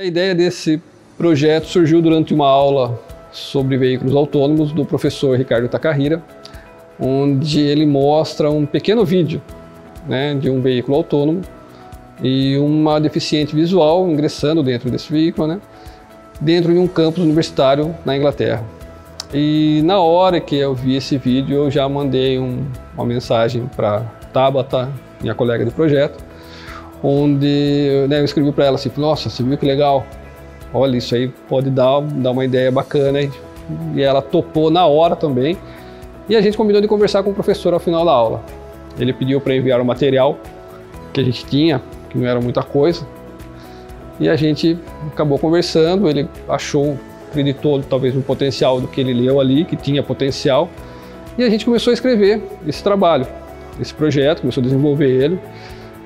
A ideia desse projeto surgiu durante uma aula sobre veículos autônomos do professor Ricardo Takahira, onde ele mostra um pequeno vídeo né, de um veículo autônomo e uma deficiente visual ingressando dentro desse veículo, né, dentro de um campus universitário na Inglaterra. E na hora que eu vi esse vídeo, eu já mandei um, uma mensagem para Tabata, minha colega de projeto, onde né, eu escrevi para ela assim, nossa, você viu que legal? Olha, isso aí pode dar, dar uma ideia bacana. E ela topou na hora também. E a gente combinou de conversar com o professor ao final da aula. Ele pediu para enviar o material que a gente tinha, que não era muita coisa. E a gente acabou conversando, ele achou, acreditou talvez no potencial do que ele leu ali, que tinha potencial. E a gente começou a escrever esse trabalho, esse projeto, começou a desenvolver ele.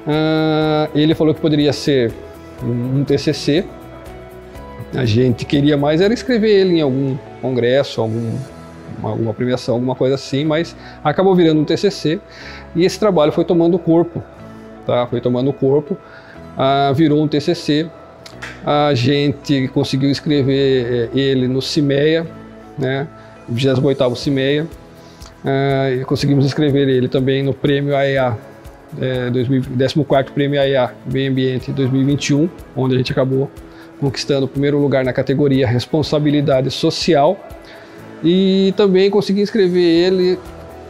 Uh, ele falou que poderia ser um TCC. A gente queria mais era escrever ele em algum congresso, algum, alguma premiação, alguma coisa assim, mas acabou virando um TCC e esse trabalho foi tomando corpo, tá? Foi tomando corpo, uh, virou um TCC. A gente conseguiu escrever eh, ele no CIMEA, né? 28º CIMEA. Uh, e conseguimos escrever ele também no prêmio AEA é, 14 Prêmio AIA Meio Ambiente 2021, onde a gente acabou conquistando o primeiro lugar na categoria Responsabilidade Social e também consegui inscrever ele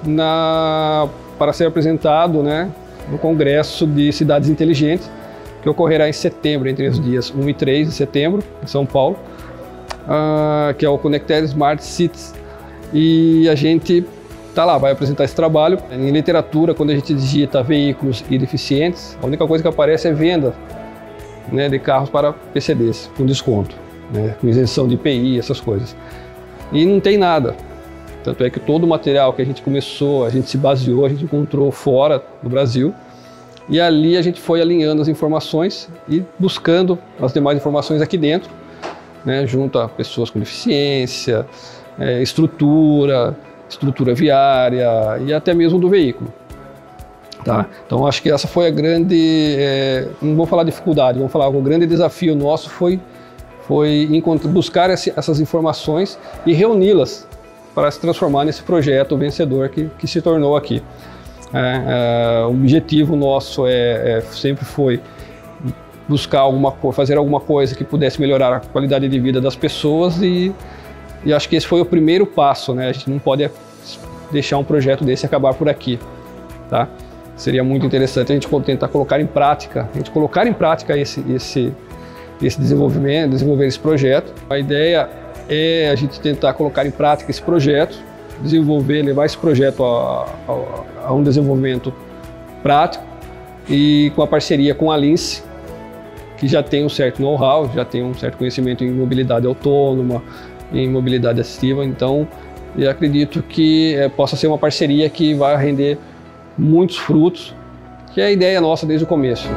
na, para ser apresentado né, no Congresso de Cidades Inteligentes, que ocorrerá em setembro, entre os dias 1 e 3 de setembro, em São Paulo, uh, que é o Connected Smart Cities. E a gente tá lá, vai apresentar esse trabalho. Em literatura, quando a gente digita veículos e deficientes, a única coisa que aparece é venda né, de carros para PCDs, com desconto, né, com isenção de IPI, essas coisas. E não tem nada. Tanto é que todo o material que a gente começou, a gente se baseou, a gente encontrou fora do Brasil. E ali a gente foi alinhando as informações e buscando as demais informações aqui dentro, né, junto a pessoas com deficiência, é, estrutura, estrutura viária e até mesmo do veículo. Tá? Então acho que essa foi a grande, é, não vou falar dificuldade, vamos falar o grande desafio nosso foi foi buscar esse, essas informações e reuni-las para se transformar nesse projeto vencedor que, que se tornou aqui. É, é, o objetivo nosso é, é, sempre foi buscar alguma fazer alguma coisa que pudesse melhorar a qualidade de vida das pessoas e e acho que esse foi o primeiro passo, né? A gente não pode deixar um projeto desse acabar por aqui, tá? Seria muito interessante a gente tentar colocar em prática, a gente colocar em prática esse, esse, esse desenvolvimento, desenvolver esse projeto. A ideia é a gente tentar colocar em prática esse projeto, desenvolver, levar esse projeto a, a, a um desenvolvimento prático e com a parceria com a Lince, que já tem um certo know-how, já tem um certo conhecimento em mobilidade autônoma, em mobilidade assistiva, então eu acredito que é, possa ser uma parceria que vai render muitos frutos, que é a ideia nossa desde o começo.